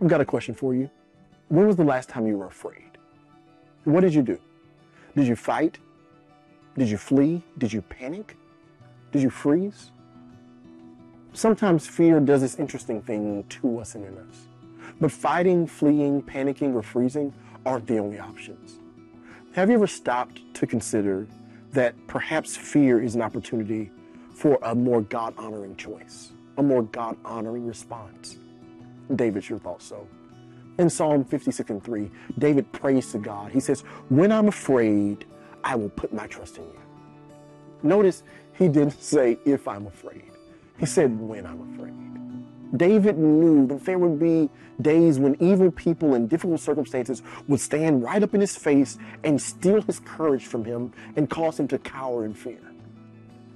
I've got a question for you. When was the last time you were afraid? What did you do? Did you fight? Did you flee? Did you panic? Did you freeze? Sometimes fear does this interesting thing to us and in us. But fighting, fleeing, panicking, or freezing aren't the only options. Have you ever stopped to consider that perhaps fear is an opportunity for a more God honoring choice, a more God honoring response? David sure thought so. In Psalm 56 and 3, David prays to God. He says, When I'm afraid, I will put my trust in you. Notice he didn't say, If I'm afraid. He said, When I'm afraid. David knew that there would be days when evil people in difficult circumstances would stand right up in his face and steal his courage from him and cause him to cower in fear.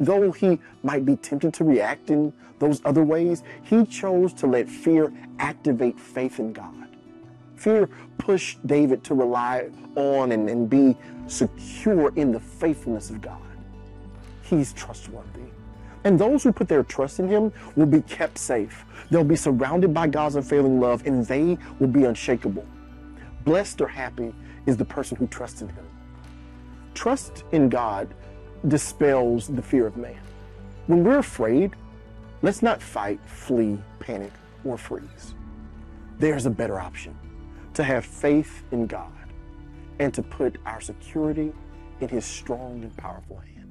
Though he might be tempted to react in those other ways, he chose to let fear activate faith in God. Fear pushed David to rely on and, and be secure in the faithfulness of God. He's trustworthy. And those who put their trust in him will be kept safe. They'll be surrounded by God's unfailing love and they will be unshakable. Blessed or happy is the person who trusts in him. Trust in God dispels the fear of man. When we're afraid, let's not fight, flee, panic, or freeze. There's a better option to have faith in God and to put our security in his strong and powerful hands.